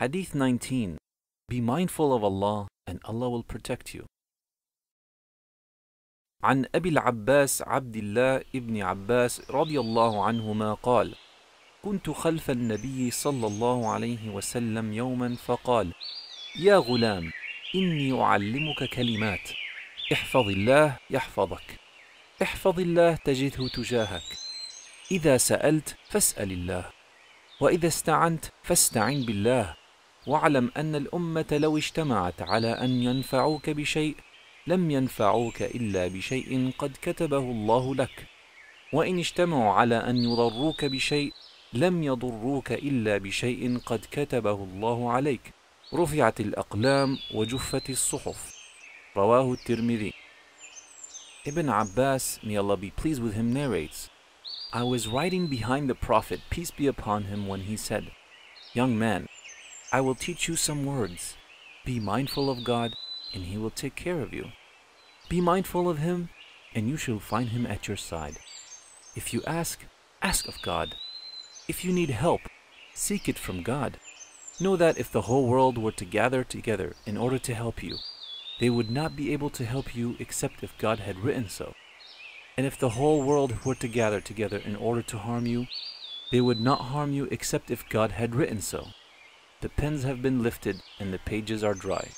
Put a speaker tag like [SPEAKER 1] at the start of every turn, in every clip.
[SPEAKER 1] Hadith 19 Be mindful of Allah and Allah will protect you. عن أبي العباس عبد الله ابن عباس رضي الله عنهما قال كنت خلف النبي صلى الله عليه وسلم يوما فقال يا غلام إني أعلمك كلمات احفظ الله يحفظك احفظ الله تجده تجاهك إذا سألت فاسأل الله وإذا استعنت فاستعن بالله واعلم أن الأمة لو اجتمعت على أن ينفعوك بشيء لم ينفعوك إلا بشيء قد كتبه الله لك وإن اجتمعوا على أن يضروك بشيء لم يضروك إلا بشيء قد كتبه الله عليك رفعت الأقلام وجفت الصحف رواه الترمذي Ibn Abbas, may Allah be pleased with him, narrates, I was riding behind the Prophet, peace be upon him, when he said, Young man, I will teach you some words. Be mindful of God, and he will take care of you. Be mindful of him, and you shall find him at your side. If you ask, ask of God. If you need help, seek it from God. Know that if the whole world were to gather together in order to help you, they would not be able to help you except if God had written so. And if the whole world were to gather together in order to harm you, they would not harm you except if God had written so. The pens have been lifted and the pages are dry.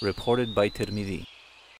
[SPEAKER 1] Reported by Tirmidhi.